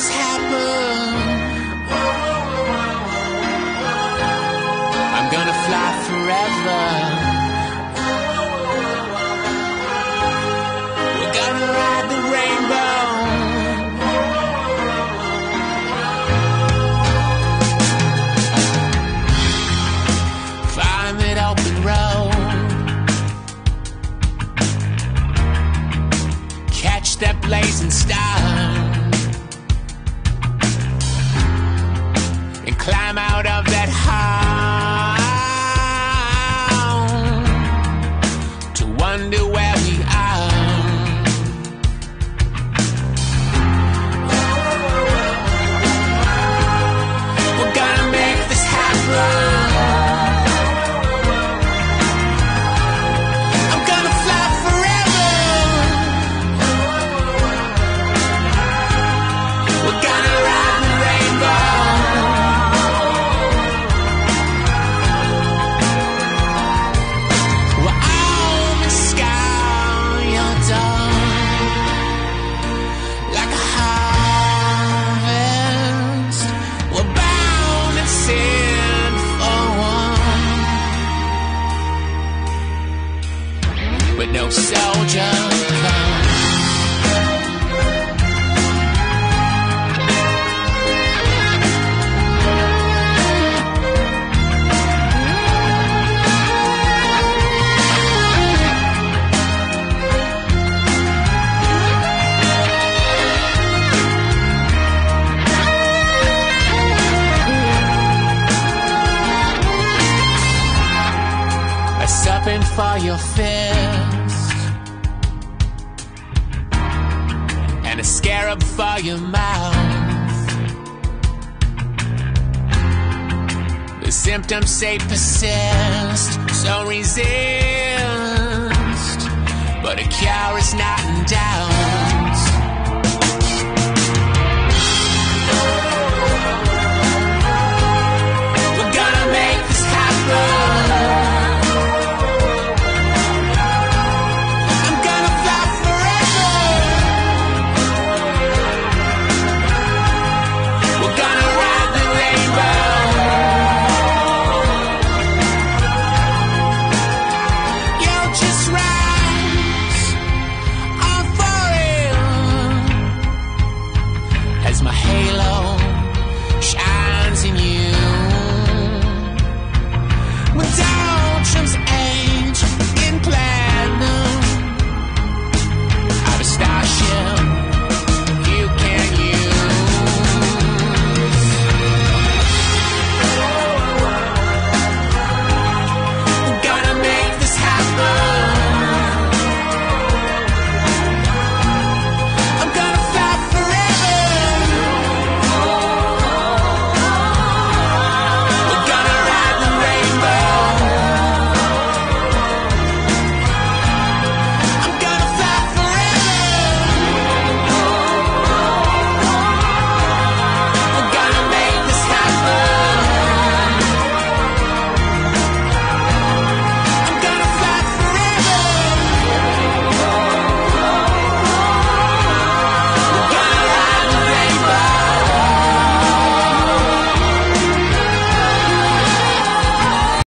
this happen. I'm gonna fly forever. We're gonna ride the rainbow. Find that open road. Catch that blazing star. Climb out of that hole to wonder where but no soldier comes. For your fist a scarab for your mouth. The symptoms say persist, so resist. But a cure is not in doubt.